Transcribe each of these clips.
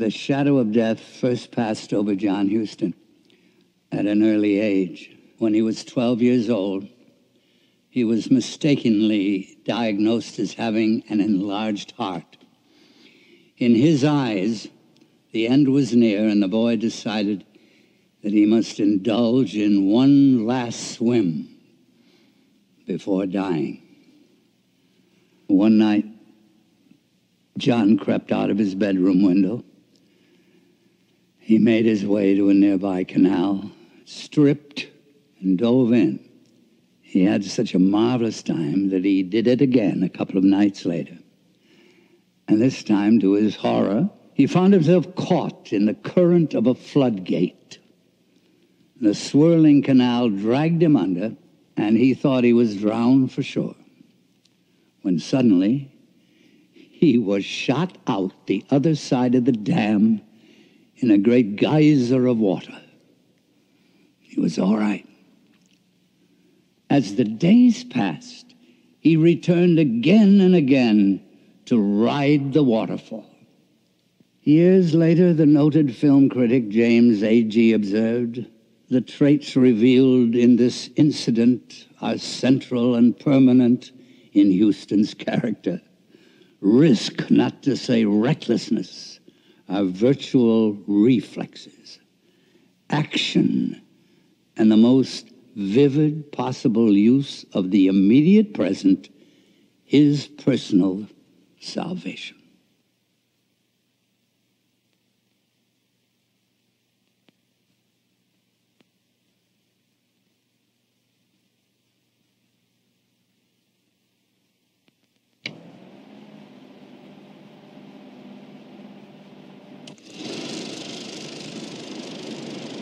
The shadow of death first passed over John Huston at an early age. When he was 12 years old, he was mistakenly diagnosed as having an enlarged heart. In his eyes, the end was near, and the boy decided that he must indulge in one last swim before dying. One night, John crept out of his bedroom window. He made his way to a nearby canal, stripped, and dove in. He had such a marvelous time that he did it again a couple of nights later. And this time, to his horror, he found himself caught in the current of a floodgate. The swirling canal dragged him under, and he thought he was drowned for sure. When suddenly, he was shot out the other side of the dam in a great geyser of water. He was all right. As the days passed, he returned again and again to ride the waterfall. Years later, the noted film critic James Agee observed, the traits revealed in this incident are central and permanent in Huston's character. Risk, not to say recklessness, are virtual reflexes. Action and the most vivid possible use of the immediate present, his personal salvation.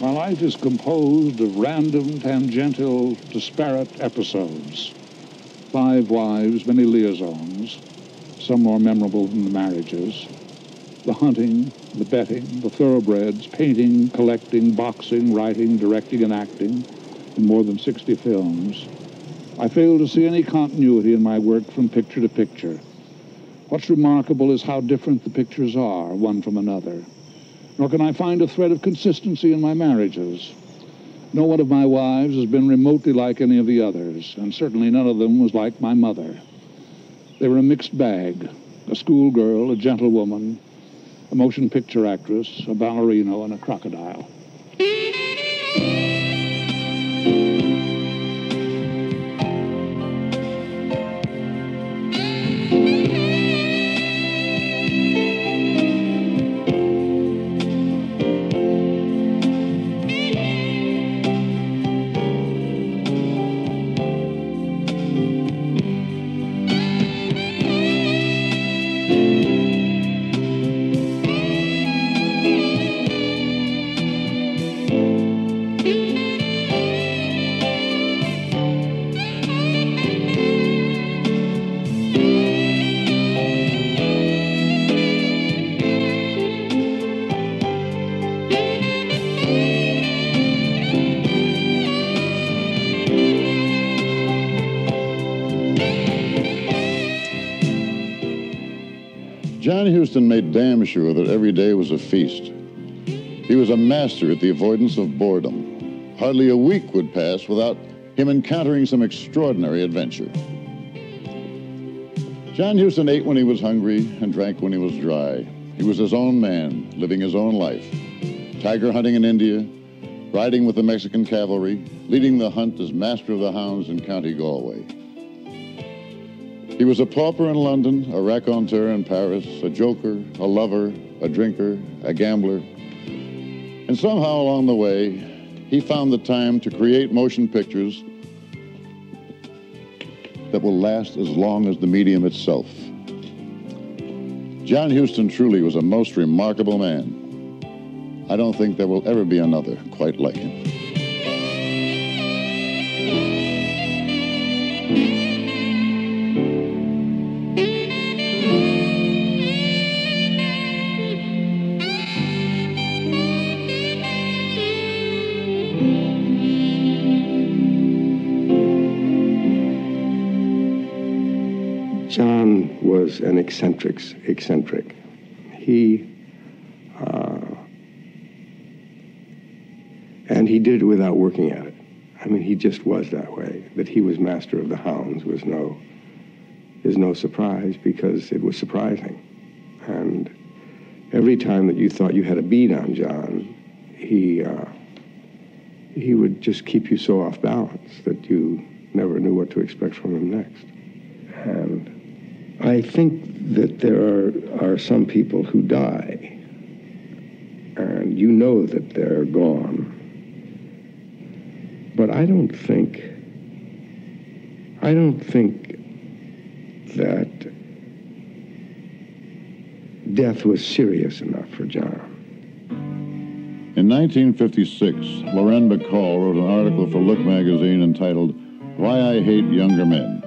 My life is composed of random, tangential, disparate episodes. Five wives, many liaisons, some more memorable than the marriages. The hunting, the betting, the thoroughbreds, painting, collecting, boxing, writing, directing, and acting in more than 60 films. I fail to see any continuity in my work from picture to picture. What's remarkable is how different the pictures are, one from another nor can I find a thread of consistency in my marriages. No one of my wives has been remotely like any of the others, and certainly none of them was like my mother. They were a mixed bag, a schoolgirl, a gentlewoman, a motion picture actress, a ballerino, and a crocodile. John Huston made damn sure that every day was a feast. He was a master at the avoidance of boredom. Hardly a week would pass without him encountering some extraordinary adventure. John Huston ate when he was hungry and drank when he was dry. He was his own man, living his own life. Tiger hunting in India, riding with the Mexican cavalry, leading the hunt as master of the hounds in County Galway. He was a pauper in London, a raconteur in Paris, a joker, a lover, a drinker, a gambler. And somehow along the way, he found the time to create motion pictures that will last as long as the medium itself. John Huston truly was a most remarkable man. I don't think there will ever be another quite like him. was an eccentrics, eccentric. He, uh, and he did it without working at it. I mean, he just was that way. That he was master of the hounds was no, is no surprise because it was surprising. And every time that you thought you had a bead on John, he, uh, he would just keep you so off balance that you never knew what to expect from him next. And I think that there are, are some people who die, and you know that they're gone. But I don't think, I don't think that death was serious enough for John. In 1956, Lauren Bacall wrote an article for Look magazine entitled Why I Hate Younger Men.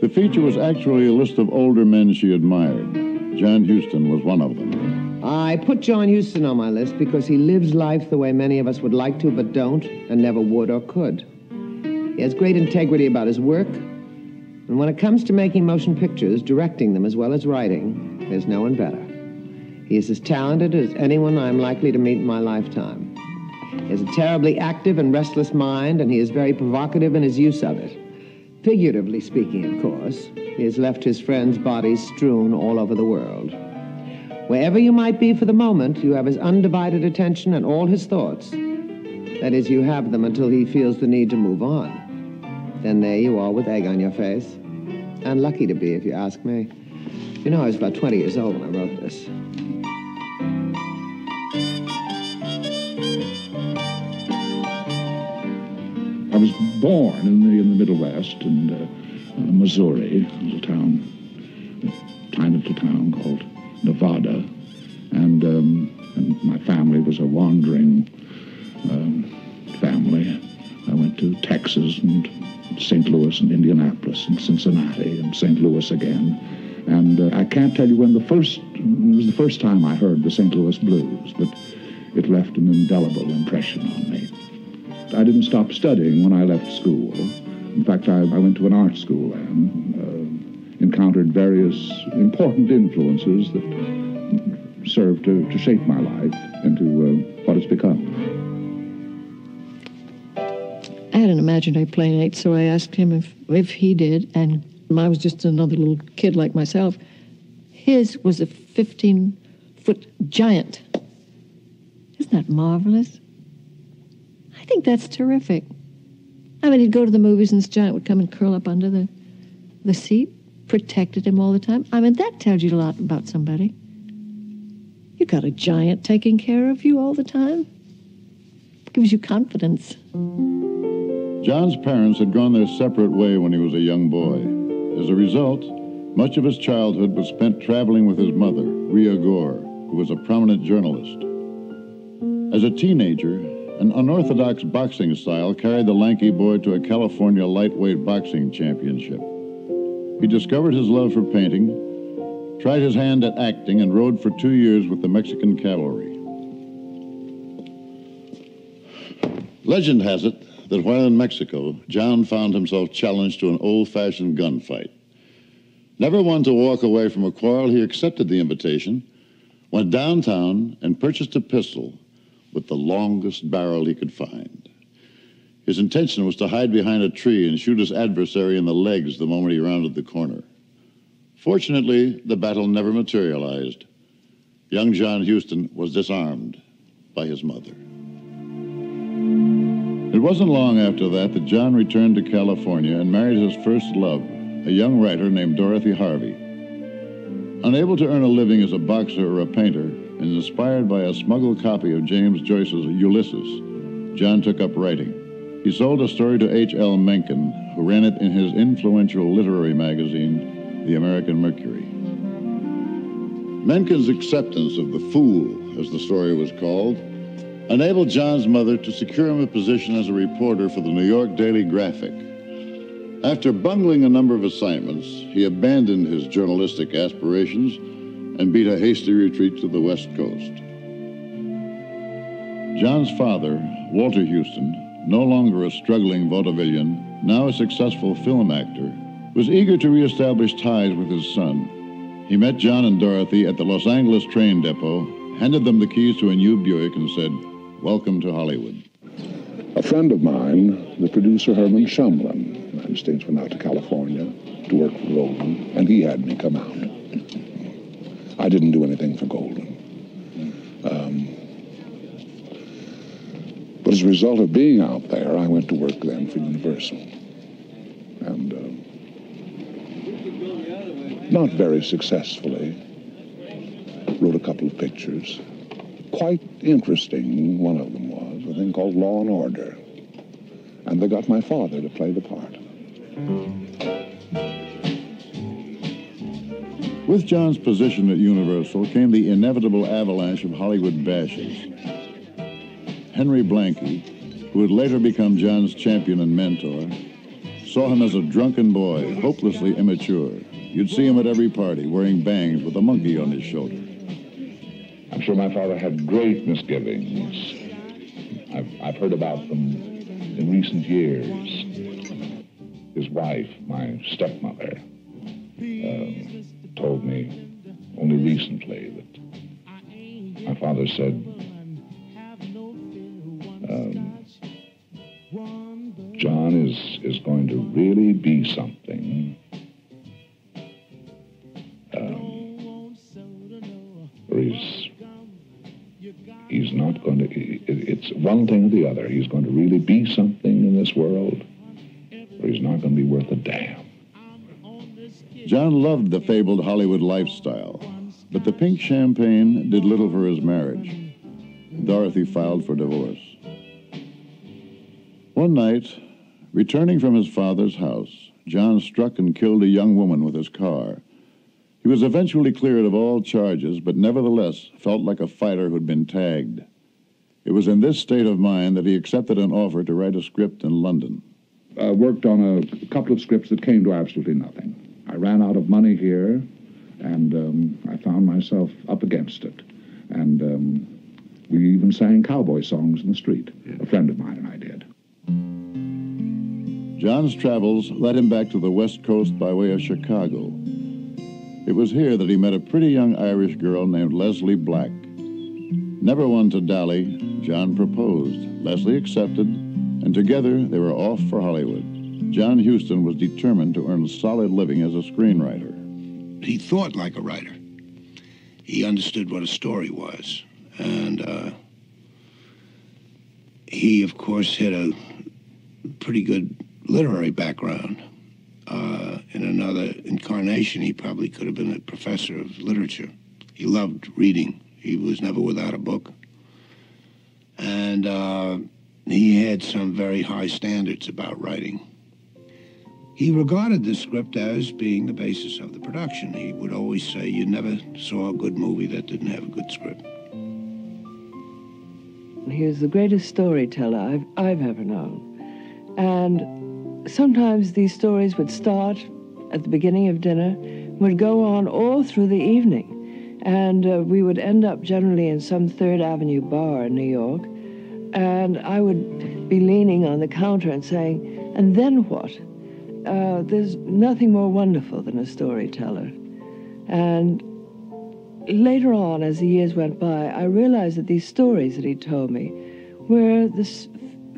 The feature was actually a list of older men she admired. John Huston was one of them. I put John Huston on my list because he lives life the way many of us would like to but don't and never would or could. He has great integrity about his work, and when it comes to making motion pictures, directing them as well as writing, there's no one better. He is as talented as anyone I'm likely to meet in my lifetime. He has a terribly active and restless mind, and he is very provocative in his use of it. Figuratively speaking, of course, he has left his friends' bodies strewn all over the world. Wherever you might be for the moment, you have his undivided attention and all his thoughts. That is, you have them until he feels the need to move on. Then there you are with egg on your face. Unlucky to be, if you ask me. You know, I was about 20 years old when I wrote this. I was born in the, in the Middle West, in uh, uh, Missouri, a little town, a tiny little town called Nevada. And, um, and my family was a wandering um, family. I went to Texas and St. Louis and Indianapolis and Cincinnati and St. Louis again. And uh, I can't tell you when the first, it was the first time I heard the St. Louis blues, but it left an indelible impression on me. I didn't stop studying when I left school. In fact, I, I went to an art school and uh, encountered various important influences that served to, to shape my life into uh, what it's become. I had an imaginary playmate, so I asked him if, if he did, and I was just another little kid like myself. His was a 15 foot giant. Isn't that marvelous? I think that's terrific. I mean, he'd go to the movies and this giant would come and curl up under the, the seat, protected him all the time. I mean, that tells you a lot about somebody. You got a giant taking care of you all the time. Gives you confidence. John's parents had gone their separate way when he was a young boy. As a result, much of his childhood was spent traveling with his mother, Rhea Gore, who was a prominent journalist. As a teenager, an unorthodox boxing style carried the lanky boy to a California lightweight boxing championship. He discovered his love for painting, tried his hand at acting, and rode for two years with the Mexican cavalry. Legend has it that while in Mexico, John found himself challenged to an old-fashioned gunfight. Never one to walk away from a quarrel, he accepted the invitation, went downtown, and purchased a pistol with the longest barrel he could find. His intention was to hide behind a tree and shoot his adversary in the legs the moment he rounded the corner. Fortunately, the battle never materialized. Young John Huston was disarmed by his mother. It wasn't long after that that John returned to California and married his first love, a young writer named Dorothy Harvey. Unable to earn a living as a boxer or a painter, and inspired by a smuggled copy of James Joyce's Ulysses, John took up writing. He sold a story to H.L. Mencken, who ran it in his influential literary magazine, The American Mercury. Mencken's acceptance of The Fool, as the story was called, enabled John's mother to secure him a position as a reporter for the New York Daily Graphic. After bungling a number of assignments, he abandoned his journalistic aspirations and beat a hasty retreat to the West Coast. John's father, Walter Huston, no longer a struggling vaudevillian, now a successful film actor, was eager to reestablish ties with his son. He met John and Dorothy at the Los Angeles train depot, handed them the keys to a new Buick, and said, Welcome to Hollywood. A friend of mine, the producer Herman Shumlin, United States, went out to California to work for Goldwyn, and he had me come out. I didn't do anything for Goldwyn. Um, but as a result of being out there, I went to work then for Universal. And uh, not very successfully, wrote a couple of pictures. Quite interesting, one of them was, a thing called Law and Order. And they got my father to play the part. With John's position at Universal came the inevitable avalanche of Hollywood bashes. Henry Blanke, who would later become John's champion and mentor, saw him as a drunken boy, hopelessly immature. You'd see him at every party, wearing bangs with a monkey on his shoulder. I'm sure my father had great misgivings. I've, I've heard about them in recent years. His wife, my stepmother, um, told me only recently that my father said, um, John is, is going to really be something. Um, he's, he's not going to, it, it's one thing or the other. He's going to really be something loved the fabled Hollywood lifestyle, but the pink champagne did little for his marriage. Dorothy filed for divorce. One night, returning from his father's house, John struck and killed a young woman with his car. He was eventually cleared of all charges, but nevertheless felt like a fighter who'd been tagged. It was in this state of mind that he accepted an offer to write a script in London. uh, worked on a couple of scripts that came to absolutely nothing. I ran out of money here, and um, I found myself up against it. And um, we even sang cowboy songs in the street. A friend of mine and I did. John's travels led him back to the West Coast by way of Chicago. It was here that he met a pretty young Irish girl named Leslie Black. Never one to dally, John proposed. Leslie accepted, and together they were off for Hollywood. John Huston was determined to earn a solid living as a screenwriter. he thought like a writer. He understood what a story was. And uh, he, of course, had a pretty good literary background. Uh, in another incarnation, he probably could have been a professor of literature. He loved reading. He was never without a book. And uh, he had some very high standards about writing. He regarded the script as being the basis of the production. He would always say, You never saw a good movie that didn't have a good script. He was the greatest storyteller I've, I've ever known. And sometimes these stories would start at the beginning of dinner, would go on all through the evening. And uh, we would end up generally in some Third Avenue bar in New York. And I would be leaning on the counter and saying, And then what? Uh, there's nothing more wonderful than a storyteller. And later on, as the years went by, I realized that these stories that he told me were the s-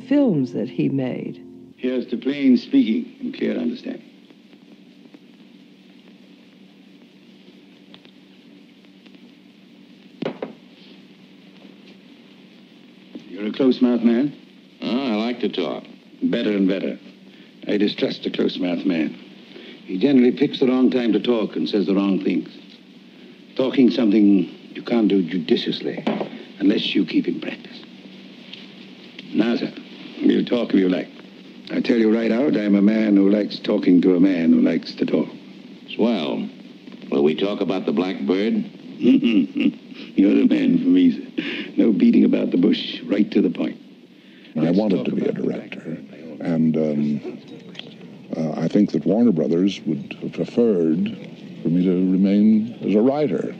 films that he made. Here's to plain speaking and clear understanding. You're a close-mouthed man? Oh, I like to talk. Better and better. I distrust a close-mouthed man. He generally picks the wrong time to talk and says the wrong things. Talking something you can't do judiciously unless you keep in practice. Now, sir, we'll talk if you like. I tell you right out, I'm a man who likes talking to a man who likes to talk. Swell. Will we talk about the blackbird? You're the man for me, sir. No beating about the bush, right to the point. I wanted to be a director, and um, uh, I think that Warner Brothers would have preferred for me to remain as a writer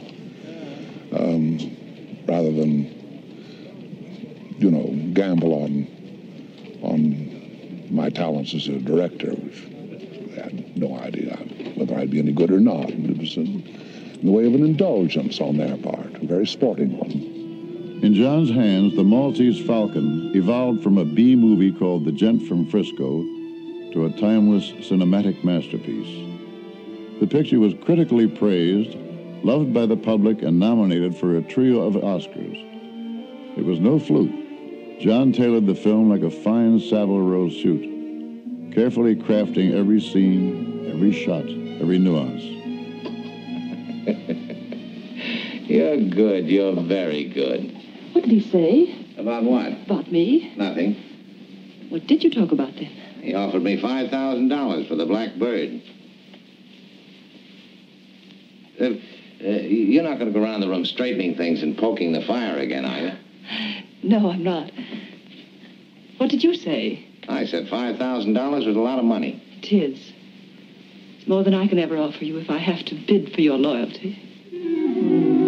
um, rather than, you know, gamble on on my talents as a director, which I had no idea whether I'd be any good or not. It was in, in the way of an indulgence on their part, a very sporting one. In John's hands, the Maltese Falcon evolved from a B movie called The Gent from Frisco to a timeless cinematic masterpiece. The picture was critically praised, loved by the public, and nominated for a trio of Oscars. It was no fluke. John tailored the film like a fine Savile Row suit, carefully crafting every scene, every shot, every nuance. You're good. You're very good. What did he say About what? about me? Nothing. What did you talk about then? He offered me $5,000 for the Black Bird. Uh, uh, you're not going to go around the room straightening things and poking the fire again, are you? No, I'm not. What did you say? I said $5,000 was a lot of money. It is. It's more than I can ever offer you if I have to bid for your loyalty.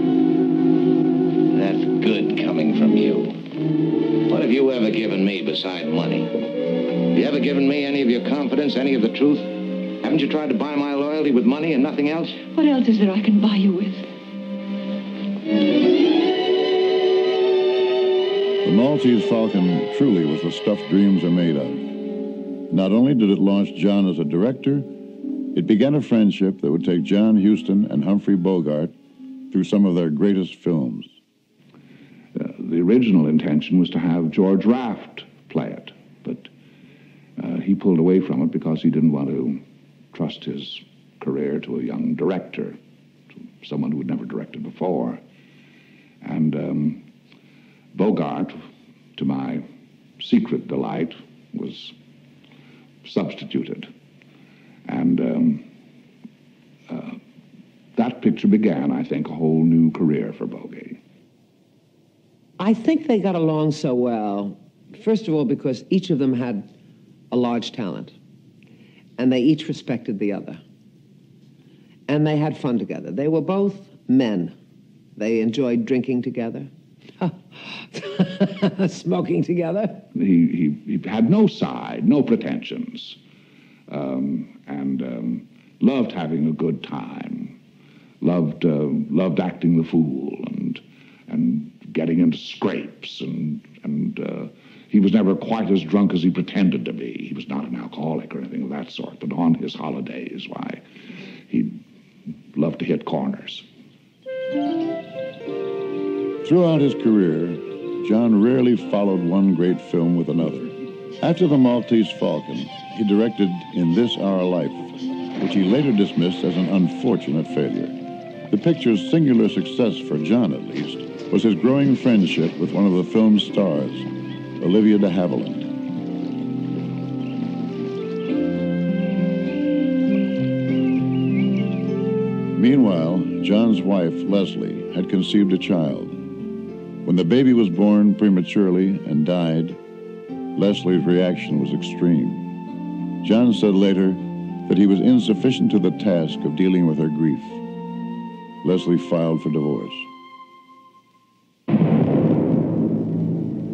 Ever given me beside money? Have you ever given me any of your confidence, any of the truth? Haven't you tried to buy my loyalty with money and nothing else? What else is there I can buy you with? The Maltese Falcon truly was the stuff dreams are made of. Not only did it launch John as a director, it began a friendship that would take John Huston and Humphrey Bogart through some of their greatest films. The original intention was to have George Raft play it, but uh, he pulled away from it because he didn't want to trust his career to a young director, to someone who had never directed before. And um, Bogart, to my secret delight, was substituted. And um, uh, that picture began, I think, a whole new career for Bogey. I think they got along so well, first of all, because each of them had a large talent, and they each respected the other. And they had fun together. They were both men. They enjoyed drinking together, smoking together. He, he, he had no side, no pretensions, um, and um, loved having a good time. Loved uh, loved acting the fool and and getting into scrapes and and uh, he was never quite as drunk as he pretended to be. He was not an alcoholic or anything of that sort. But on his holidays, why, he loved to hit corners. Throughout his career, John rarely followed one great film with another. After The Maltese Falcon, he directed In This Our Life, which he later dismissed as an unfortunate failure. The picture's singular success, for John at least, was his growing friendship with one of the film's stars, Olivia de Havilland. Meanwhile, John's wife, Leslie, had conceived a child. When the baby was born prematurely and died, Leslie's reaction was extreme. John said later that he was insufficient to the task of dealing with her grief. Leslie filed for divorce.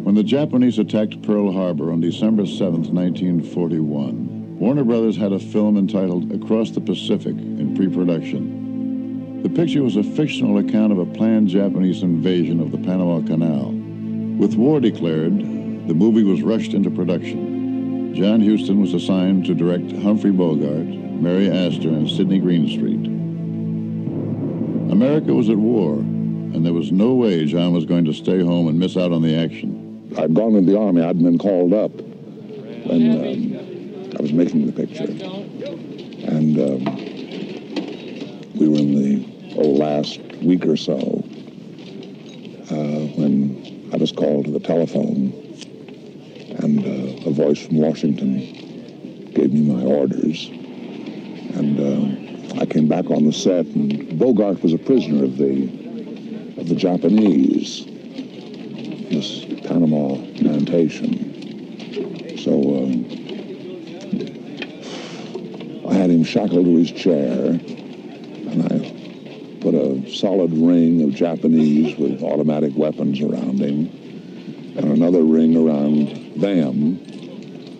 When the Japanese attacked Pearl Harbor on December 7, 1941, Warner Brothers had a film entitled Across the Pacific in pre-production. The picture was a fictional account of a planned Japanese invasion of the Panama Canal. With war declared, the movie was rushed into production. John Huston was assigned to direct Humphrey Bogart, Mary Astor, and Sidney Greenstreet. America was at war, and there was no way John was going to stay home and miss out on the action. I'd gone into the army. I'd been called up when um, I was making the picture. And um, we were in the oh, last week or so uh, when I was called to the telephone and uh, a voice from Washington gave me my orders. And uh, I came back on the set, and Bogart was a prisoner of the of the Japanese, Panama plantation. So um, I had him shackled to his chair, and I put a solid ring of Japanese with automatic weapons around him, and another ring around them,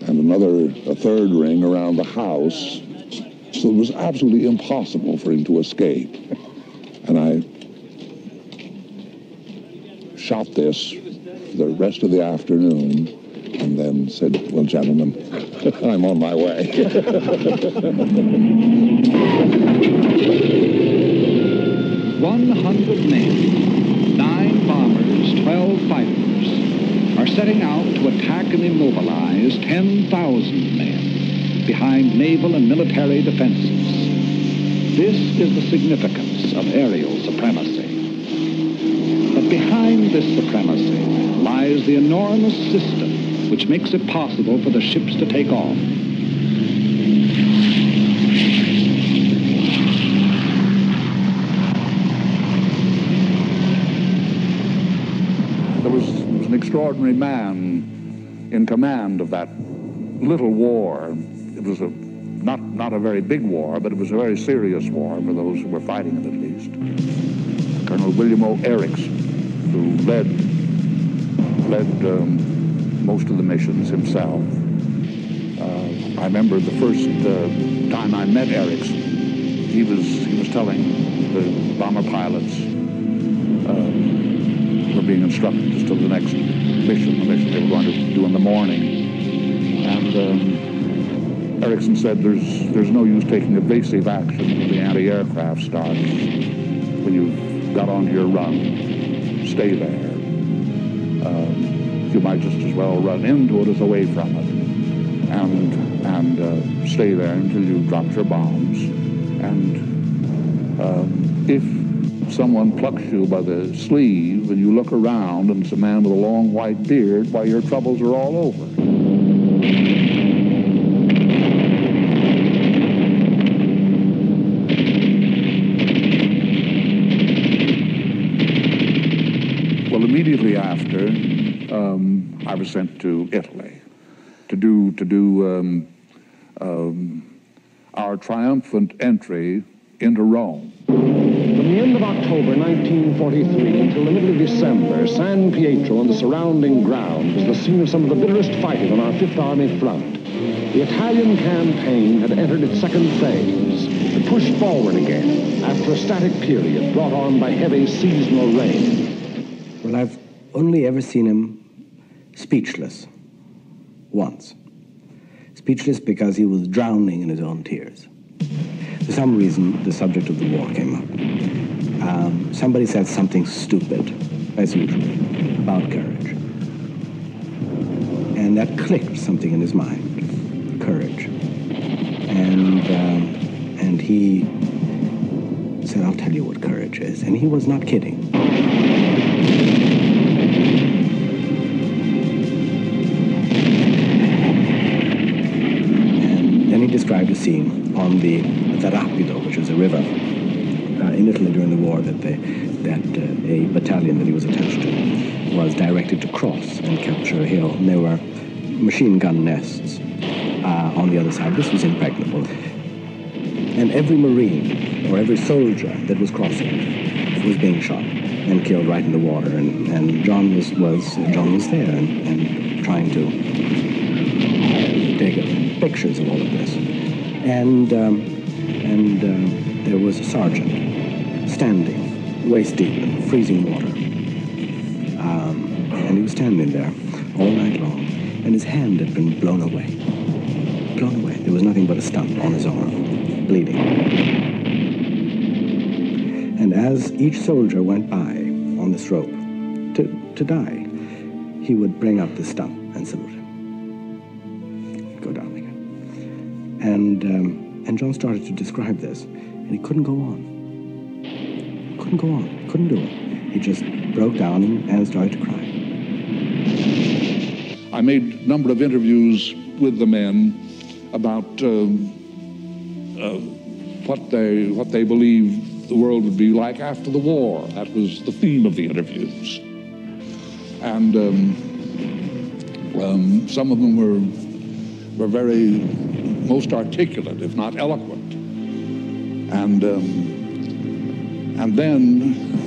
and another, a third ring around the house. So it was absolutely impossible for him to escape. And I shot this the rest of the afternoon and then said, well, gentlemen, I'm on my way. 100 men, nine bombers, 12 fighters, are setting out to attack and immobilize 10,000 men behind naval and military defenses. This is the significance of aerial supremacy. This supremacy lies the enormous system which makes it possible for the ships to take off. There was, was an extraordinary man in command of that little war. It was a not not a very big war, but it was a very serious war for those who were fighting it at least. Colonel William O. Erickson, who led led um, most of the missions himself. Uh, I remember the first uh, time I met Erickson, he was he was telling the bomber pilots um, were being instructed as to the next mission, the mission they were going to do in the morning. And um, Erickson said there's there's no use taking evasive action when the anti-aircraft starts. When you've got onto your run, stay there. Um, you might just as well run into it as away from it, and and uh, stay there until you drop your bombs. And um, if someone plucks you by the sleeve and you look around and it's a man with a long white beard, why your troubles are all over. Well, immediately after, um, I was sent to Italy to do to do um, um, our triumphant entry into Rome. From the end of October 1943 until the middle of December, San Pietro and the surrounding ground was the scene of some of the bitterest fighting on our Fifth Army front. The Italian campaign had entered its second phase. It pushed forward again after a static period brought on by heavy seasonal rain. Well, I've only ever seen him speechless once. Speechless because he was drowning in his own tears. For some reason, the subject of the war came up. Um, somebody said something stupid, as usual, about courage. And that clicked something in his mind, courage. And, um, and he said, I'll tell you what courage is. And he was not kidding. Described a scene on the, the Rapido, which was a river uh, in Italy during the war that, they, that uh, a battalion that he was attached to was directed to cross and capture a hill. And there were machine gun nests uh, on the other side. This was impregnable. And every Marine or every soldier that was crossing was being shot and killed right in the water. And, and John was, was John was there and, and trying to pictures of all of this. And um, and uh, there was a sergeant standing waist deep in freezing water. Um, and he was standing there all night long, and his hand had been blown away. Blown away. There was nothing but a stump on his arm, bleeding. And as each soldier went by on this rope to, to die, he would bring up the stump and salute And, um, and John started to describe this, and he couldn't go on. Couldn't go on. Couldn't do it. He just broke down and, started to cry. I made a number of interviews with the men about um, uh, what they what they believed the world would be like after the war. That was the theme of the interviews, and um, um, some of them were were very most articulate, if not eloquent, and um, and then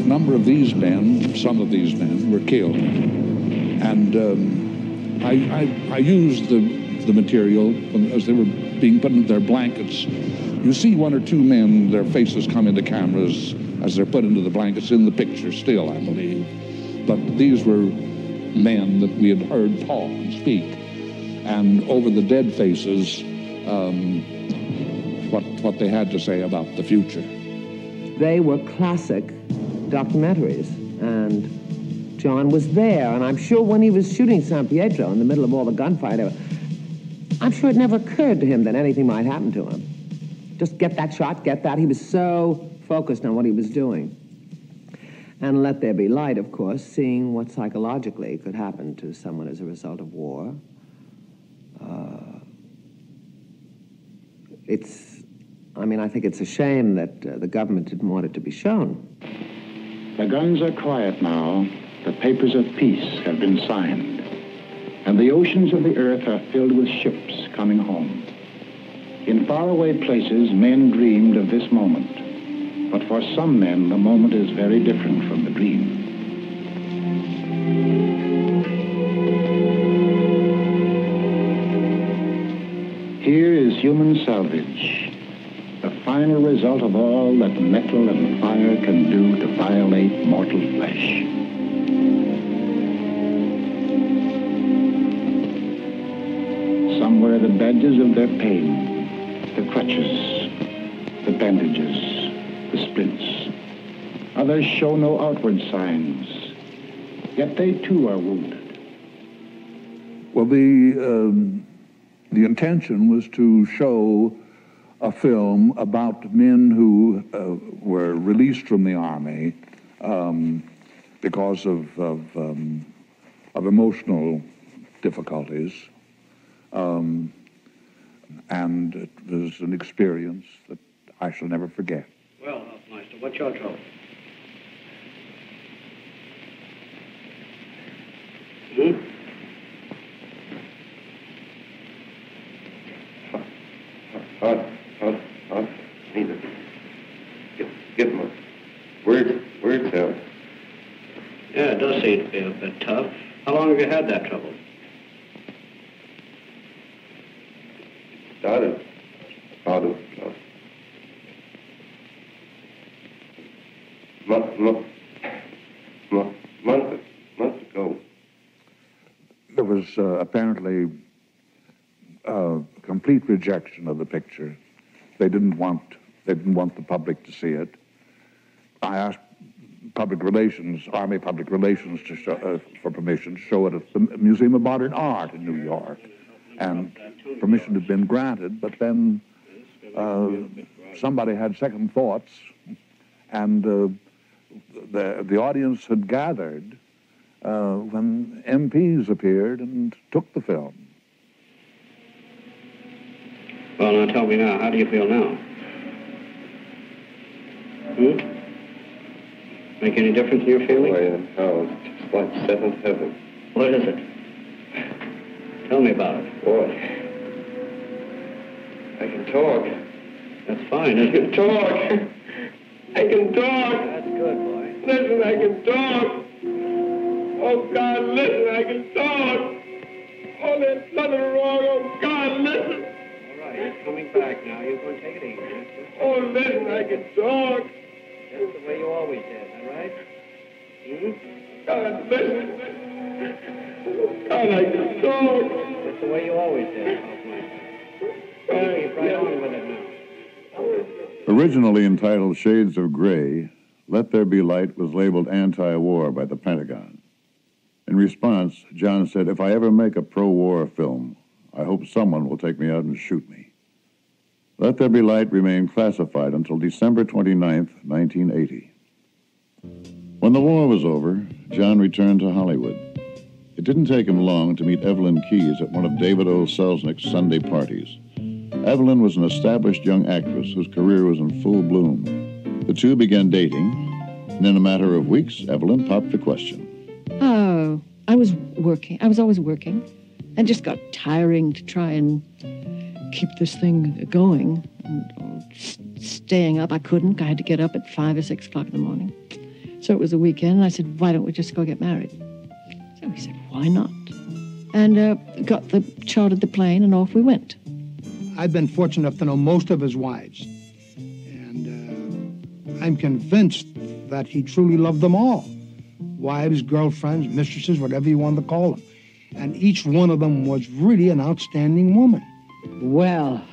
a number of these men, some of these men, were killed, and. Um, I, I, I used the, the material as they were being put into their blankets. You see one or two men, their faces come into cameras as they're put into the blankets in the picture still, I believe. but these were men that we had heard talk and speak. And over the dead faces, um, what, what they had to say about the future. They were classic documentaries, and John was there. And I'm sure when he was shooting San Pietro in the middle of all the gunfight, I'm sure it never occurred to him that anything might happen to him. Just get that shot, get that. He was so focused on what he was doing. And let there be light, of course, seeing what psychologically could happen to someone as a result of war. Uh, it's, I mean, I think it's a shame that uh, the government didn't want it to be shown. The guns are quiet now. The papers of peace have been signed. And the oceans of the earth are filled with ships coming home. In faraway places, men dreamed of this moment. But for some men, the moment is very different from the dream. Human salvage, the final result of all that metal and fire can do to violate mortal flesh. Some wear the badges of their pain, the crutches, the bandages, the splints. Others show no outward signs, yet they too are wounded. Well, the, um, the intention was to show a film about men who uh, were released from the army um, because of, of, um, of emotional difficulties. Um, and it was an experience that I shall never forget. Well, Hofmeister, what's your trouble? Hmm? Hot, hot, hot. Neither. Get, get my word, word out. Yeah, it does seem to be a bit tough. How long have you had that trouble? Started out of uh, month, month, month, month, month ago. There was uh, apparently uh, complete rejection of the picture. They didn't want they didn't want the public to see it. I asked public relations, Army public relations, to show, uh, for permission to show it at the Museum of Modern Art in New York, and permission had been granted. But then uh, somebody had second thoughts, and uh, the the audience had gathered uh, when MPs appeared and took the film. Well, now tell me now, how do you feel now? Hmm? Make any difference in your feeling? Boy, in hell, it's like seventh heaven. What is it? Tell me about it. Boy, I can talk. That's fine, I can it? talk. I can talk. That's good, boy. Listen, I can talk. Oh, God, listen, I can talk. Oh, there's nothing wrong. Oh, God, coming back now. You can take it easy. Oh, listen, I can talk. Just the way you always did, all right? Hmm? God, listen. God, I can talk. Just the way you always did, Hofmeister. Keep right on with it now. Originally entitled Shades of Gray, Let There Be Light was labeled anti war by the Pentagon. In response, John said, If I ever make a pro war film, I hope someone will take me out and shoot me. Let There Be Light remained classified until December 29, 1980. When the war was over, John returned to Hollywood. It didn't take him long to meet Evelyn Keyes at one of David O. Selznick's Sunday parties. Evelyn was an established young actress whose career was in full bloom. The two began dating, and in a matter of weeks, Evelyn popped the question. Oh, I was working. I was always working. And just got tiring to try and keep this thing going. And staying up, I couldn't. I had to get up at five or six o'clock in the morning. So it was a weekend, and I said, why don't we just go get married? So he said, why not? And uh, got the chartered the plane, and off we went. I've been fortunate enough to know most of his wives. And uh, I'm convinced that he truly loved them all. wives, girlfriends, mistresses, whatever you want to call them. And each one of them was really an outstanding woman. Well,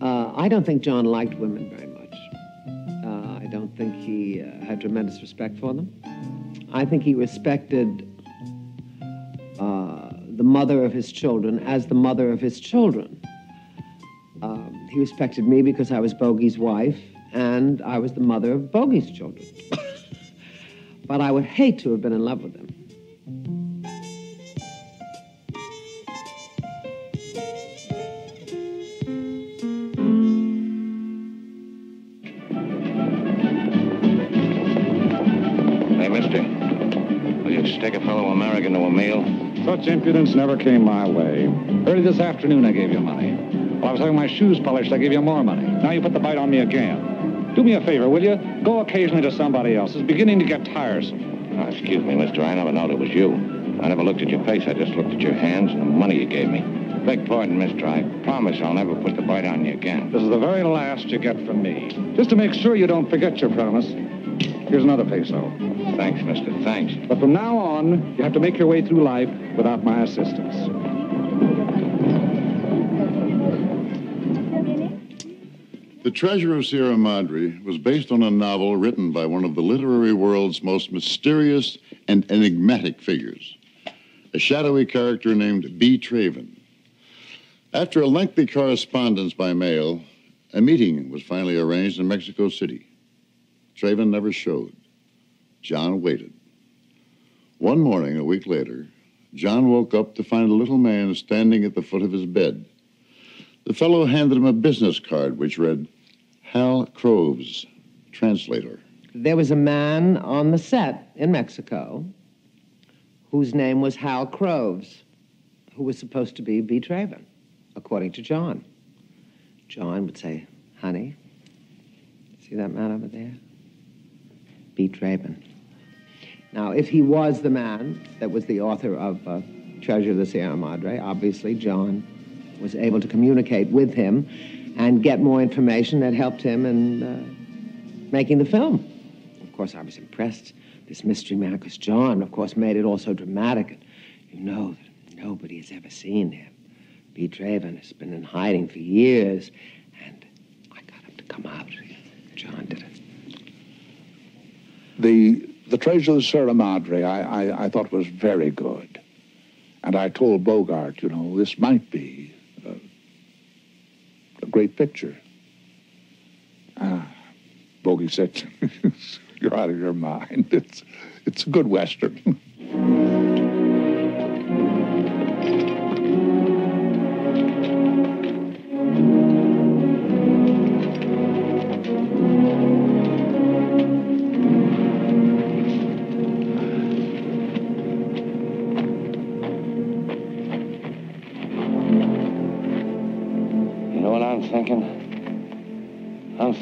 uh, I don't think John liked women very much. Uh, I don't think he uh, had tremendous respect for them. I think he respected uh, the mother of his children as the mother of his children. Um, he respected me because I was Bogey's wife and I was the mother of Bogey's children. but I would hate to have been in love with him. Such impudence never came my way. Early this afternoon, I gave you money. While I was having my shoes polished, I gave you more money. Now you put the bite on me again. Do me a favor, will you? Go occasionally to somebody else. It's beginning to get tiresome. Oh, excuse me, mister. I never knowed it was you. I never looked at your face. I just looked at your hands and the money you gave me. Beg pardon, mister. I promise I'll never put the bite on you again. This is the very last you get from me. Just to make sure you don't forget your promise, here's another peso. Thanks, mister. Thanks. But from now on, you have to make your way through life without my assistance. The Treasure of Sierra Madre was based on a novel written by one of the literary world's most mysterious and enigmatic figures, a shadowy character named B. Traven. After a lengthy correspondence by mail, a meeting was finally arranged in Mexico City. Traven never showed. John waited. One morning, a week later, John woke up to find a little man standing at the foot of his bed. The fellow handed him a business card which read, Hal Croves, translator. There was a man on the set in Mexico whose name was Hal Croves, who was supposed to be B. Traven, according to John. John would say, Honey, see that man over there? B. Now, if he was the man that was the author of uh, Treasure of the Sierra Madre, obviously John was able to communicate with him and get more information that helped him in uh, making the film. Of course, I was impressed. This mystery man, because John, of course, made it all so dramatic. And you know that nobody has ever seen him. B. Traven has been in hiding for years, and I got him to come out. John did it. The the treasure of the Sierra Madre, I, I, I thought was very good, and I told Bogart, you know, this might be a, a great picture. Ah, Bogey said, "You're out of your mind. It's it's a good western."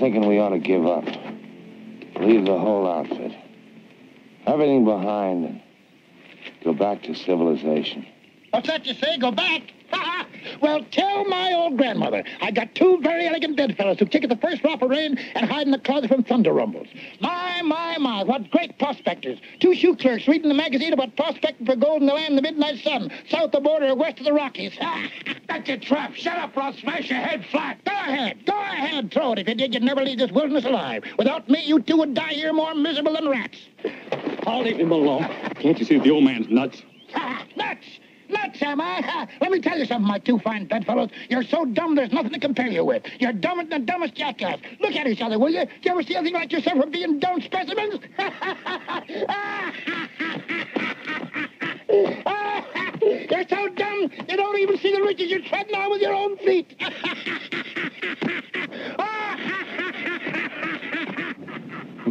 Thinking? We ought to give up. Leave the whole outfit. Everything behind and go back to civilization. What's that you say? Go back? well, tell my old grandmother I got two very elegant bedfellows who kick at the first drop of rain and hide in the closet from thunder rumbles. My, my, my, what great prospectors. Two shoe clerks reading the magazine about prospecting for gold in the land of the midnight sun, south of the border or west of the Rockies. That's a trap. Shut up or I'll smash your head flat. Go ahead. Go ahead. Throw it. If you did, you'd never leave this wilderness alive. Without me, you two would die here more miserable than rats. I'll leave him alone. Can't you see the old man's nuts? Nuts! Nuts, am I? Let me tell you something, my two fine bedfellows. You're so dumb there's nothing to compare you with. You're dumber than the dumbest jackass. Look at each other, will you? Do you ever see anything like yourself for being dumb specimens? You're so dumb you don't even see the riches you're treading on with your own feet.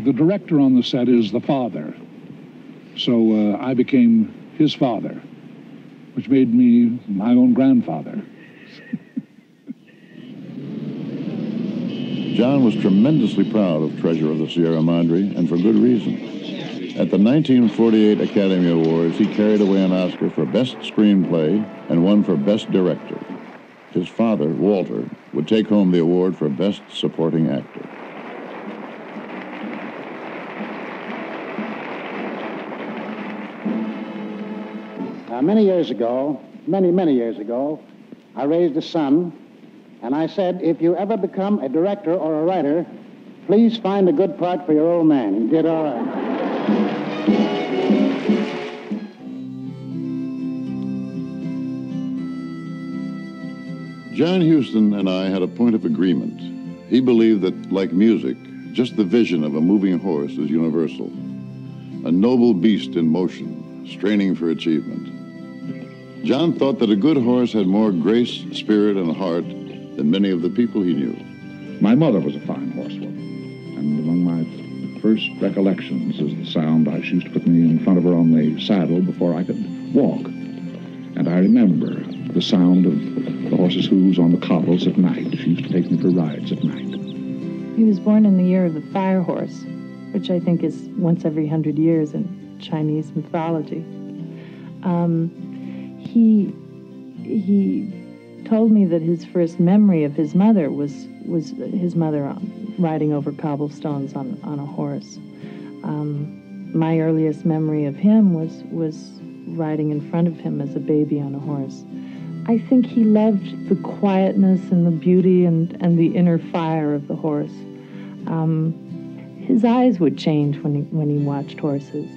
The director on the set is the father. So uh, I became his father, which made me my own grandfather. John was tremendously proud of Treasure of the Sierra Madre, and for good reason. At the 1948 Academy Awards, he carried away an Oscar for Best Screenplay and one for Best Director. His father, Walter, would take home the award for Best Supporting Actor. Many years ago, many, many years ago, I raised a son, and I said, if you ever become a director or a writer, please find a good part for your old man. He did all right. John Huston and I had a point of agreement. He believed that, like music, just the vision of a moving horse is universal. A noble beast in motion, straining for achievement. John thought that a good horse had more grace, spirit, and heart than many of the people he knew. My mother was a fine horsewoman, and among my first recollections is the sound I she used to put me in front of her on the saddle before I could walk. And I remember the sound of the horse's hooves on the cobbles at night. She used to take me for rides at night. He was born in the year of the fire horse, which I think is once every hundred years in Chinese mythology. Um, he he told me that his first memory of his mother was was his mother riding over cobblestones on on a horse. Um, my earliest memory of him was was riding in front of him as a baby on a horse. I think he loved the quietness and the beauty and, and the inner fire of the horse. Um, his eyes would change when he, when he watched horses.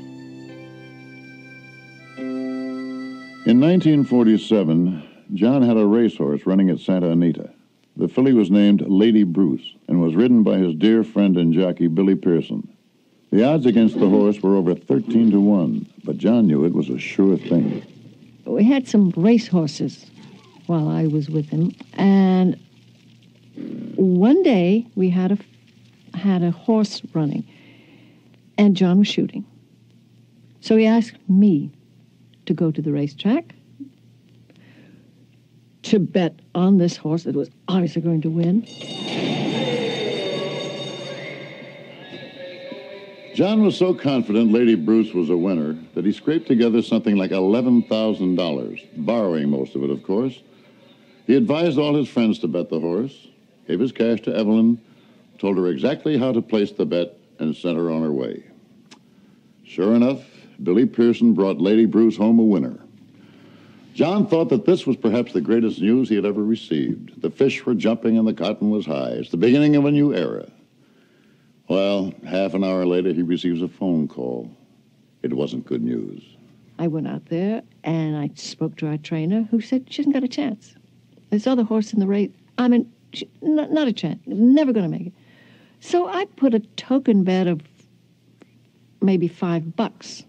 In 1947, John had a racehorse running at Santa Anita. The filly was named Lady Bruce and was ridden by his dear friend and jockey Billy Pearson. The odds against the horse were over 13 to 1, but John knew it was a sure thing. We had some race horses while I was with him, and one day we had a had a horse running, and John was shooting. So he asked me to go to the racetrack to bet on this horse that was obviously going to win. John was so confident Lady Bruce was a winner that he scraped together something like $11,000, borrowing most of it, of course. He advised all his friends to bet the horse, gave his cash to Evelyn, told her exactly how to place the bet, and sent her on her way. Sure enough, Billy Pearson brought Lady Bruce home a winner. John thought that this was perhaps the greatest news he had ever received. The fish were jumping and the cotton was high. It's the beginning of a new era. Well, half an hour later, he receives a phone call. It wasn't good news. I went out there and I spoke to our trainer, who said she hasn't got a chance. This other horse in the race, I mean, she, not, not a chance, never going to make it. So I put a token bet of maybe five bucks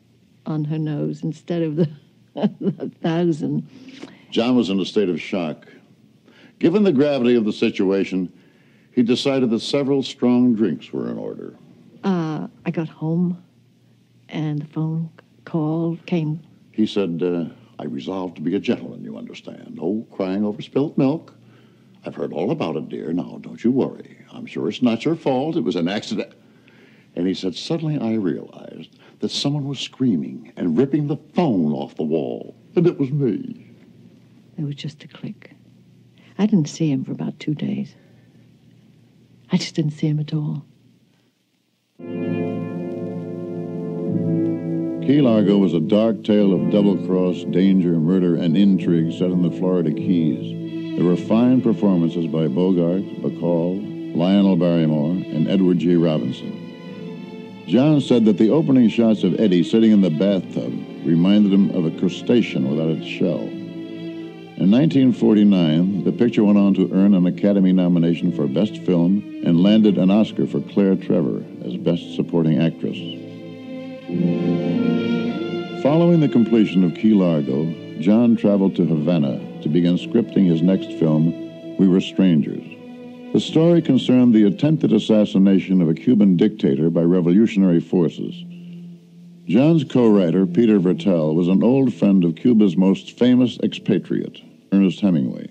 on her nose instead of the, the thousand. John was in a state of shock. Given the gravity of the situation, he decided that several strong drinks were in order. Uh, I got home and the phone call came. He said, uh, I resolved to be a gentleman, you understand. No crying over spilt milk. I've heard all about it, dear. Now, don't you worry. I'm sure it's not your fault. It was an accident. And he said, Suddenly I realized that someone was screaming and ripping the phone off the wall. And it was me. It was just a click. I didn't see him for about two days. I just didn't see him at all. Key Largo was a dark tale of double cross, danger, murder, and intrigue set in the Florida Keys. There were fine performances by Bogart, Bacall, Lionel Barrymore, and Edward G. Robinson. John said that the opening shots of Eddie sitting in the bathtub reminded him of a crustacean without its shell. In 1949, the picture went on to earn an Academy nomination for Best Film and landed an Oscar for Claire Trevor as Best Supporting Actress. Following the completion of Key Largo, John traveled to Havana to begin scripting his next film, We Were Strangers. The story concerned the attempted assassination of a Cuban dictator by revolutionary forces. John's co-writer, Peter Viertel, was an old friend of Cuba's most famous expatriate, Ernest Hemingway.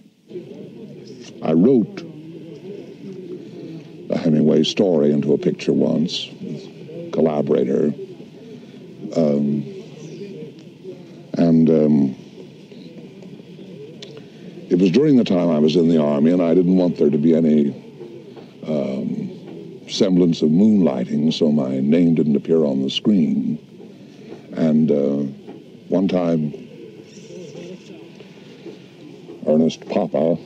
I wrote a Hemingway story into a picture once, collaborator. Um, and um, it was during the time I was in the Army, and I didn't want there to be any um, semblance of moonlighting, so my name didn't appear on the screen. And uh, one time, Ernest Papa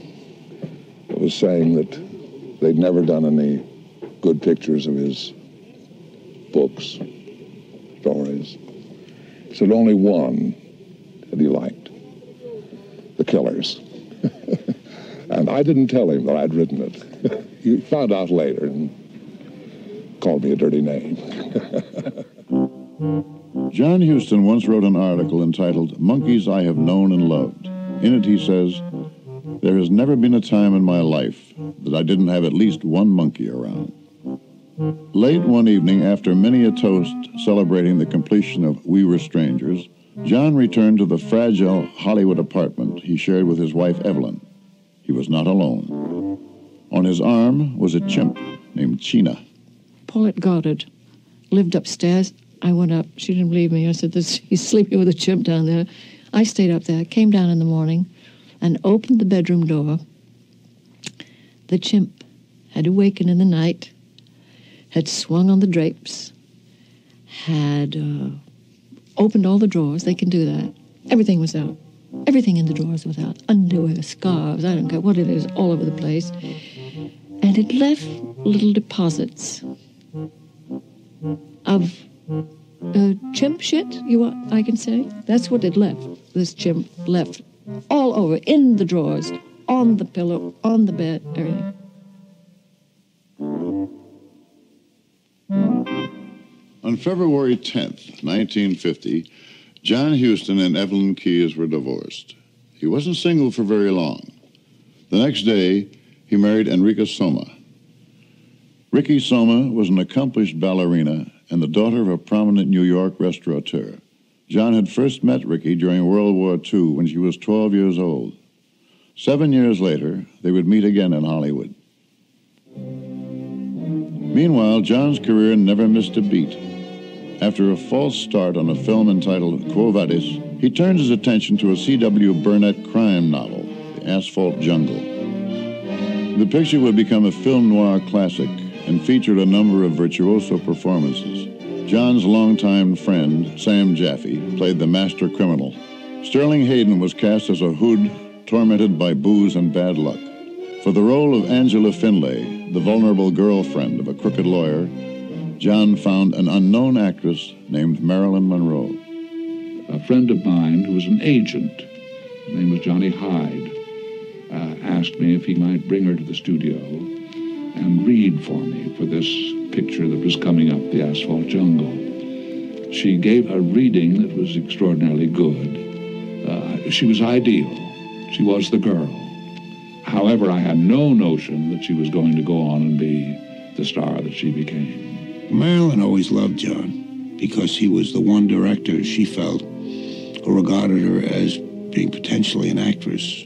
was saying that they'd never done any good pictures of his books, stories. He said only one that he liked, The Killers. And I didn't tell him that I'd written it. he found out later and called me a dirty name. John Huston once wrote an article entitled Monkeys I Have Known and Loved. In it, he says, There has never been a time in my life that I didn't have at least one monkey around. Late one evening, after many a toast celebrating the completion of We Were Strangers, John returned to the fragile Hollywood apartment he shared with his wife Evelyn. He was not alone. On his arm was a chimp named China. Paulette Goddard lived upstairs. I went up. She didn't believe me. I said, he's sleeping with a chimp down there. I stayed up there, came down in the morning, and opened the bedroom door. The chimp had awakened in the night, had swung on the drapes, had uh, opened all the drawers. They can do that. Everything was out. Everything in the drawers was out. Underwear, scarves, I don't care what it is, all over the place. And it left little deposits of uh, chimp shit, you want, I can say. That's what it left. This chimp left all over, in the drawers, on the pillow, on the bed, everything. On February 10th, 1950, John Huston and Evelyn Keyes were divorced. He wasn't single for very long. The next day, he married Enrica Soma. Ricky Soma was an accomplished ballerina and the daughter of a prominent New York restaurateur. John had first met Ricky during World War II when she was 12 years old. Seven years later, they would meet again in Hollywood. Meanwhile, John's career never missed a beat. After a false start on a film entitled Quo Vadis, he turned his attention to a C.W. Burnett crime novel, The Asphalt Jungle. The picture would become a film noir classic and featured a number of virtuoso performances. John's longtime friend, Sam Jaffe, played the master criminal. Sterling Hayden was cast as a hood tormented by booze and bad luck. For the role of Angela Phinlay, the vulnerable girlfriend of a crooked lawyer, John found an unknown actress named Marilyn Monroe. A friend of mine who was an agent, his name was Johnny Hyde, uh, asked me if he might bring her to the studio and read for me for this picture that was coming up, The Asphalt Jungle. She gave a reading that was extraordinarily good. Uh, she was ideal. She was the girl. However, I had no notion that she was going to go on and be the star that she became. Marilyn always loved John because he was the one director she felt who regarded her as being potentially an actress.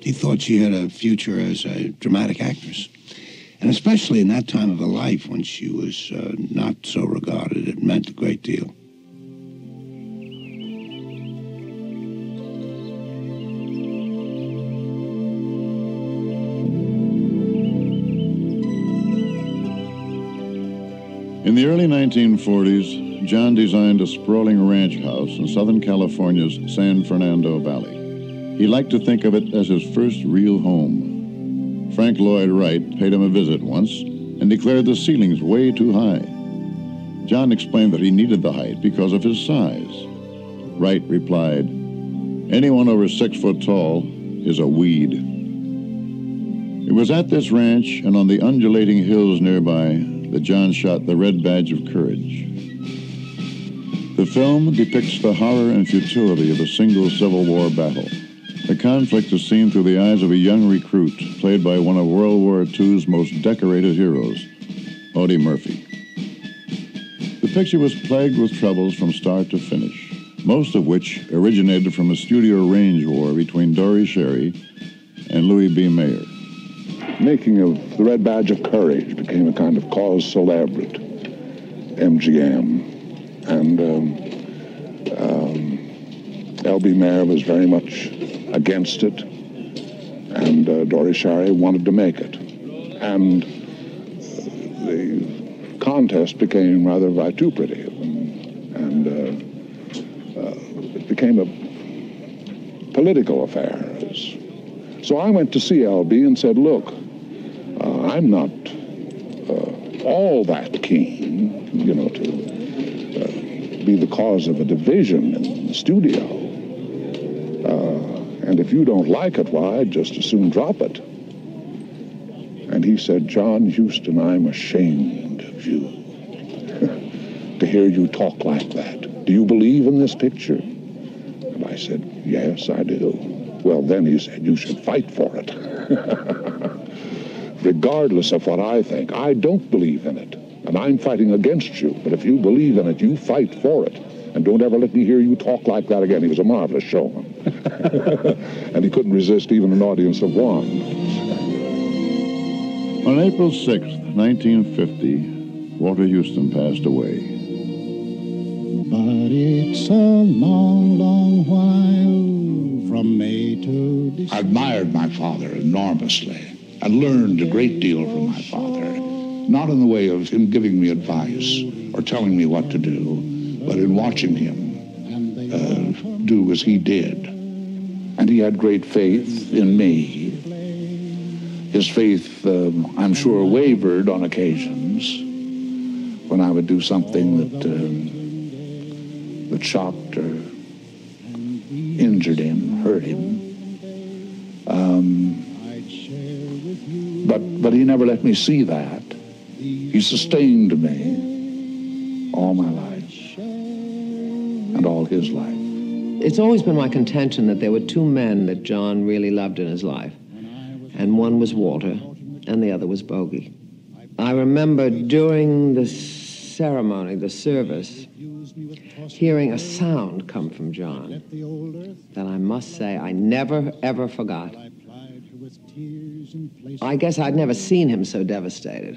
He thought she had a future as a dramatic actress. And especially in that time of her life when she was uh, not so regarded, it meant a great deal. The early 1940s, John designed a sprawling ranch house in Southern California's San Fernando Valley. He liked to think of it as his first real home. Frank Lloyd Wright paid him a visit once and declared the ceilings way too high. John explained that he needed the height because of his size. Wright replied, Anyone over six foot tall is a weed. It was at this ranch and on the undulating hills nearby that John shot The Red Badge of Courage. The film depicts the horror and futility of a single Civil War battle. The conflict is seen through the eyes of a young recruit, played by one of World War II's most decorated heroes, Audie Murphy. The picture was plagued with troubles from start to finish, most of which originated from a studio range war between Dore Schary and Louis B. Mayer. Making of the Red Badge of Courage became a kind of cause celebre MGM. And um, um, L.B. Mayer was very much against it, and uh, Dore Schary wanted to make it. And the contest became rather vituperative, and, and uh, uh, it became a political affair, So I went to see L.B. and said, look, I'm not uh, all that keen, you know, to uh, be the cause of a division in the studio. Uh, and if you don't like it, why, I'd just as soon drop it. And he said, John Huston, I'm ashamed of you to hear you talk like that. Do you believe in this picture? And I said, yes, I do. Well, then he said, you should fight for it. Regardless of what I think, I don't believe in it. And I'm fighting against you. But if you believe in it, you fight for it. And don't ever let me hear you talk like that again. He was a marvelous showman. and he couldn't resist even an audience of one. On April 6, 1950, Walter Huston passed away. But it's a long, long while from May to December. I admired my father enormously. I learned a great deal from my father, not in the way of him giving me advice or telling me what to do, but in watching him uh, do as he did. And he had great faith in me. His faith, um, I'm sure, wavered on occasions when I would do something that um, that shocked or injured him, hurt him. Um, but but he never let me see that. He sustained me all my life and all his life. It's always been my contention that there were two men that John really loved in his life, and one was Walter, and the other was Bogey. I remember during the ceremony, the service, hearing a sound come from John that I must say I never, ever forgot. I guess I'd never seen him so devastated.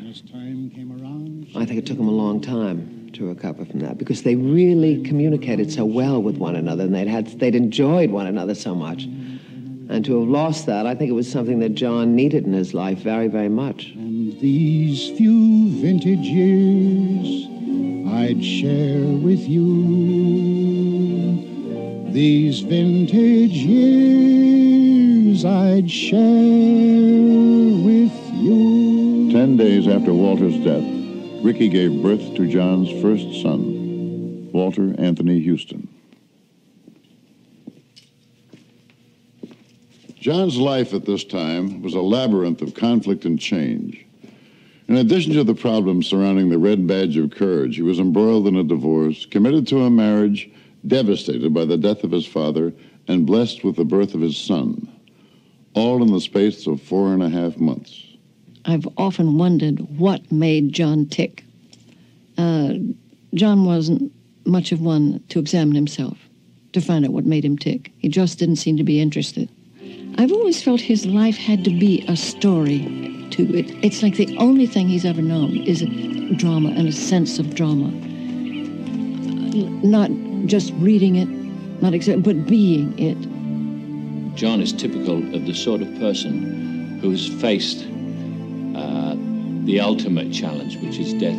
I think it took him a long time to recover from that because they really communicated so well with one another and they'd had they'd enjoyed one another so much. And to have lost that, I think it was something that John needed in his life very, very much. And these few vintage years I'd share with you. These vintage years I'd share with you. Ten days after Walter's death, Ricky gave birth to John's first son, Walter Anthony Huston. John's life at this time was a labyrinth of conflict and change. In addition to the problems surrounding the Red Badge of Courage, he was embroiled in a divorce, committed to a marriage, devastated by the death of his father, and blessed with the birth of his son, all in the space of four and a half months. I've often wondered what made John tick. Uh, John wasn't much of one to examine himself, to find out what made him tick. He just didn't seem to be interested. I've always felt his life had to be a story to it. It's like the only thing he's ever known is drama and a sense of drama. Not just reading it, not exactly, but being it. John is typical of the sort of person who has faced uh, the ultimate challenge, which is death.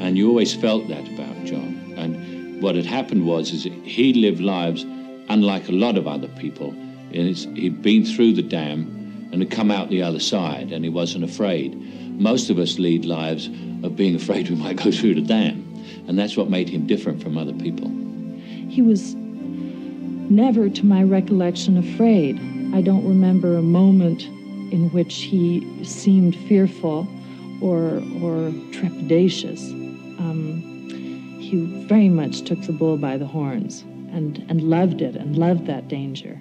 And you always felt that about John. And what had happened was is he lived lives unlike a lot of other people. He'd been through the dam and had come out the other side, and he wasn't afraid. Most of us lead lives of being afraid we might go through the dam, and that's what made him different from other people. He was never, to my recollection, afraid. I don't remember a moment in which he seemed fearful or, or trepidatious. Um, he very much took the bull by the horns and, and loved it and loved that danger.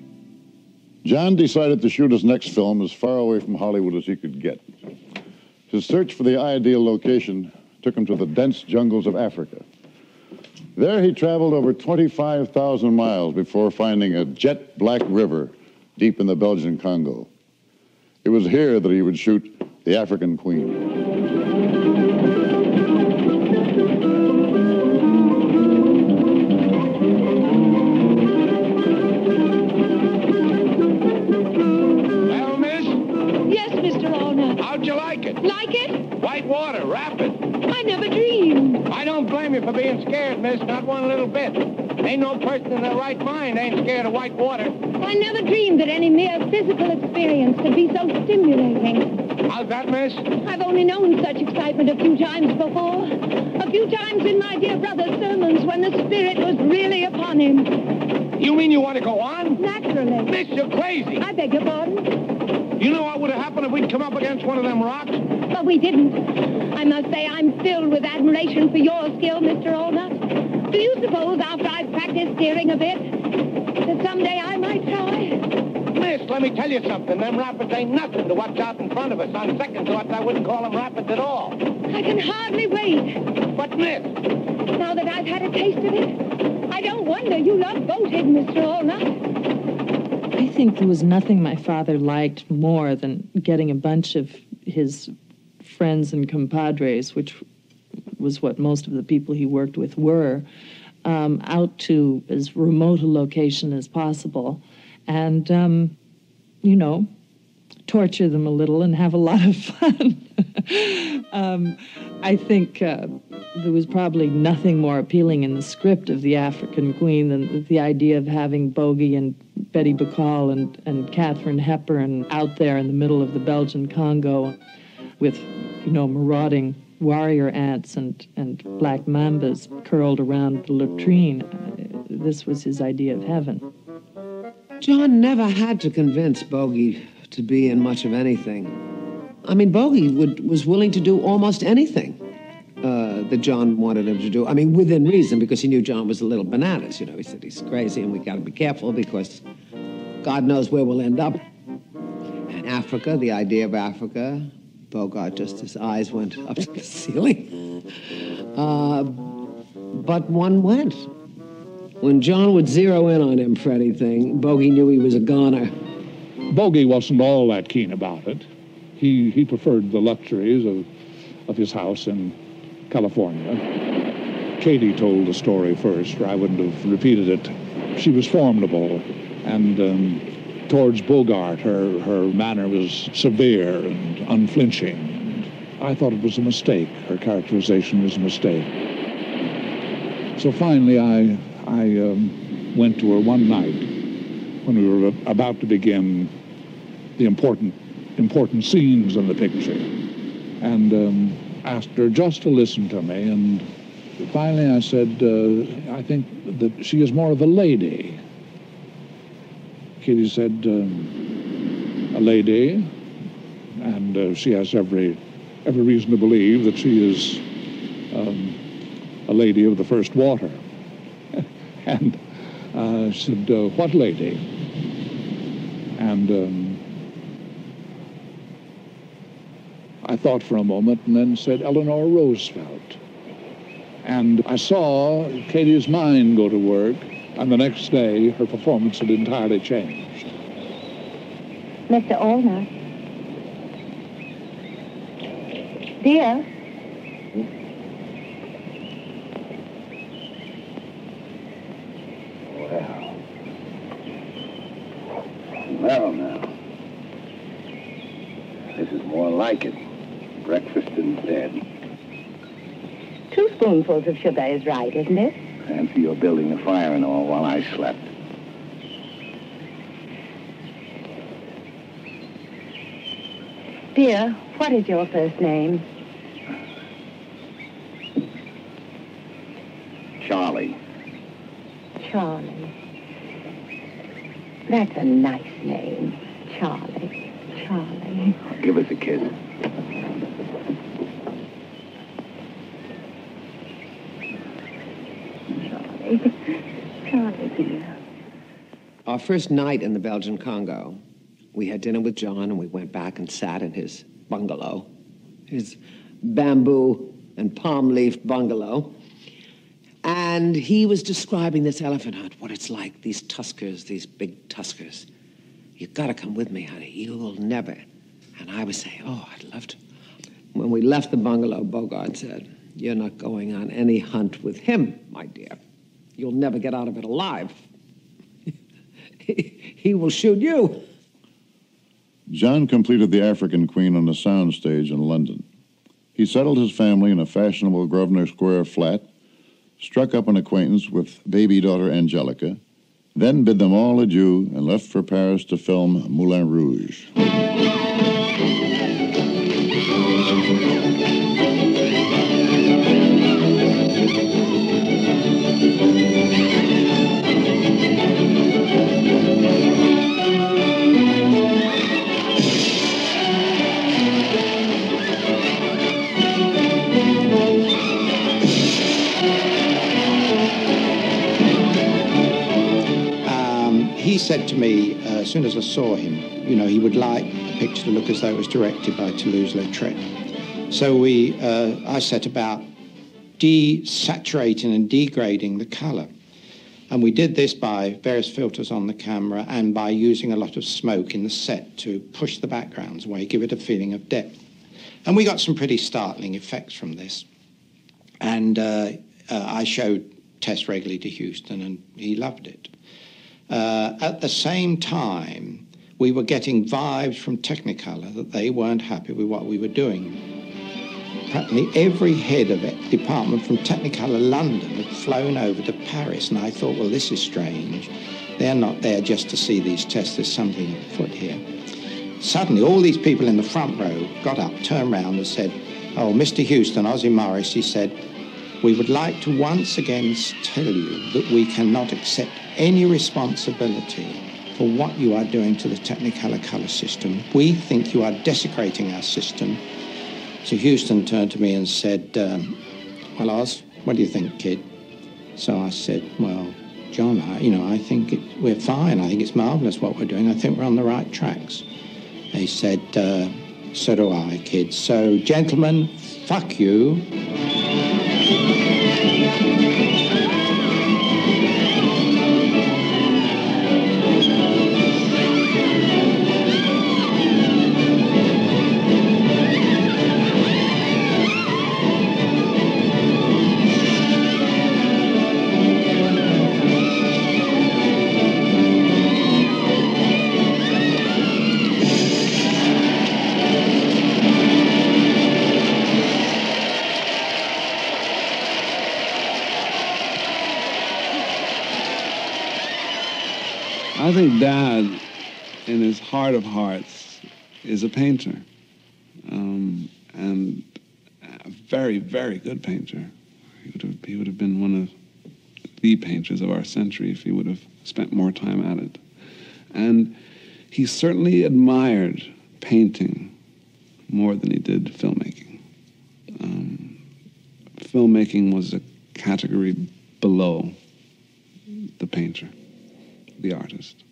John decided to shoot his next film as far away from Hollywood as he could get. His search for the ideal location took him to the dense jungles of Africa. There he traveled over 25,000 miles before finding a jet black river deep in the Belgian Congo. It was here that he would shoot The African Queen. Well, miss, Yes, Mr. Allnut. how'd you like it? Like it? White water, rapid. I never dreamed. I don't blame you for being scared, miss, not one little bit. Ain't no person in their right mind ain't scared of white water. I never dreamed that any mere physical experience could be so stimulating. How's that, miss? I've only known such excitement a few times before. A few times in my dear brother's sermons when the Spirit was really upon him. You mean you want to go on? Naturally. Miss, you're crazy. I beg your pardon? You know what would have happened if we'd come up against one of them rocks? But we didn't. I must say I'm filled with admiration for your skill, Mr. Allnut. Do you suppose after I've practiced steering a bit, that someday I might try? Miss, let me tell you something. Them rapids ain't nothing to what's out in front of us. On second thoughts, I wouldn't call them rapids at all. I can hardly wait. But, miss... Now that I've had a taste of it, I don't wonder you love boating, Mr. Allnut. I think there was nothing my father liked more than getting a bunch of his friends and compadres, which was what most of the people he worked with were, um, out to as remote a location as possible and, um, you know, torture them a little and have a lot of fun. um, I think uh, there was probably nothing more appealing in the script of The African Queen than the idea of having Bogey and Betty Bacall and, and Katharine Hepburn out there in the middle of the Belgian Congo with, you know, marauding warrior ants and, and black mambas curled around the latrine. This was his idea of heaven. John never had to convince Bogey to be in much of anything. I mean, Bogey would, was willing to do almost anything uh, that John wanted him to do. I mean, within reason, because he knew John was a little bananas. You know, he said he's crazy and we've got to be careful because God knows where we'll end up. And Africa, the idea of Africa, Bogart just his eyes went up to the ceiling. Uh, but one went. When John would zero in on him for anything, Bogey knew he was a goner. Bogey wasn't all that keen about it. He, he preferred the luxuries of, of his house in California. Katie told the story first, or I wouldn't have repeated it. She was formidable, and um, towards Bogart, her, her manner was severe and unflinching. I thought it was a mistake. Her characterization was a mistake. So finally, I, I um, went to her one night when we were about to begin the important, important scenes in the picture, and um, asked her just to listen to me. And finally, I said, uh, I think that she is more of a lady. Kitty said, um, a lady, and uh, she has every every reason to believe that she is um, a lady of the first water. and uh, said, uh, what lady? And um, I thought for a moment and then said, Eleanor Roosevelt. And I saw Katie's mind go to work, and the next day her performance had entirely changed. Mr. Allnut. Dear. Well. Well, now. This is more like it. Breakfast in bed. Two spoonfuls of sugar is right, isn't it? Fancy you're building a fire and all while I slept. Dear, what is your first name? Charlie. Charlie. That's a nice name. Charlie. Charlie. Give us a kiss. Charlie. Charlie, dear. Our first night in the Belgian Congo, we had dinner with John and we went back and sat in his bungalow, his bamboo and palm leaf bungalow. And he was describing this elephant hunt, what it's like, these tuskers, these big tuskers. You've got to come with me, honey. You'll never. And I was saying, oh, I'd love to. When we left the bungalow, Bogart said, You're not going on any hunt with him, my dear. You'll never get out of it alive. He, he will shoot you. John completed The African Queen on the soundstage in London. He settled his family in a fashionable Grosvenor Square flat, struck up an acquaintance with baby daughter Angelica, then bid them all adieu and left for Paris to film Moulin Rouge. Said to me uh, as soon as I saw him, you know, he would like the picture to look as though it was directed by Toulouse-Lautrec. So we, uh, I set about desaturating and degrading the color. And we did this by various filters on the camera and by using a lot of smoke in the set to push the backgrounds away, give it a feeling of depth. And we got some pretty startling effects from this. And uh, uh, I showed Tess regularly to Huston, and he loved it. Uh, at the same time, we were getting vibes from Technicolor that they weren't happy with what we were doing. Practically every head of it department from Technicolor London had flown over to Paris, and I thought, well, this is strange. They're not there just to see these tests. There's something afoot here. Suddenly, all these people in the front row got up, turned round, and said, "Oh, Mr. Huston, Ozzie Morris," he said, "we would like to once again tell you that we cannot accept any responsibility for what you are doing to the Technicolor color system. We think you are desecrating our system." So Huston turned to me and said, um, "Well, Oz, what do you think, kid?" So I said, "Well, John, I, you know, I think it, we're fine. I think it's marvelous what we're doing. I think we're on the right tracks." He said, uh, "So do I, kid. So, gentlemen, fuck you." I think Dad, in his heart of hearts, is a painter, um, and a very, very good painter. He would have, he would have been one of the painters of our century if he would have spent more time at it. And he certainly admired painting more than he did filmmaking. Um, filmmaking was a category below the painter, the artist.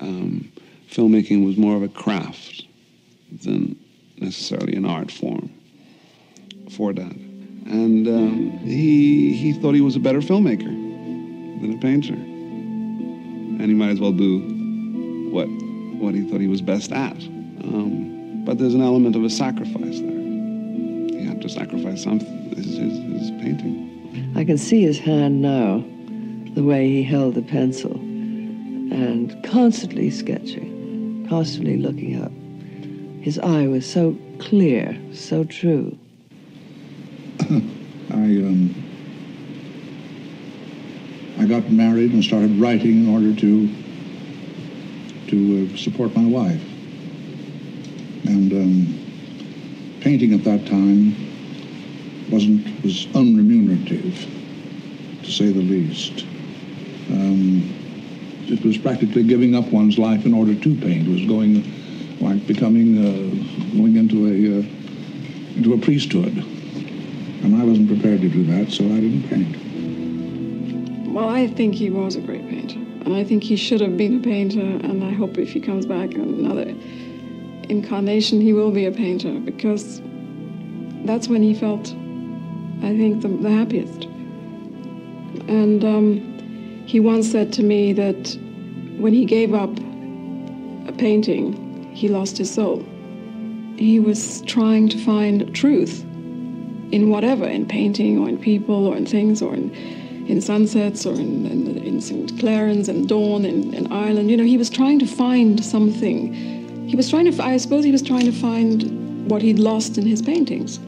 Um, filmmaking was more of a craft than necessarily an art form for that. And um, he, he thought he was a better filmmaker than a painter. And he might as well do what, what he thought he was best at. Um, but there's an element of a sacrifice there. He had to sacrifice something, his, his, his painting. I can see his hand now, the way he held the pencil, and constantly sketching, constantly looking up. His eye was so clear, so true. I um, I got married and started writing in order to to uh, support my wife. And um, painting at that time wasn't was unremunerative, to say the least. Um, it was practically giving up one's life in order to paint. It was going like becoming uh, going into a uh, into a priesthood. And I wasn't prepared to do that, so I didn't paint. Well, I think he was a great painter. And I think he should have been a painter. And I hope if he comes back in another incarnation, he will be a painter because that's when he felt, I think, the, the happiest. And um, he once said to me that when he gave up a painting, he lost his soul. He was trying to find truth in whatever, in painting or in people or in things or in, in sunsets or in, in, in St. Clarence and dawn in, in Ireland. You know, he was trying to find something. He was trying to, I suppose he was trying to find what he'd lost in his paintings.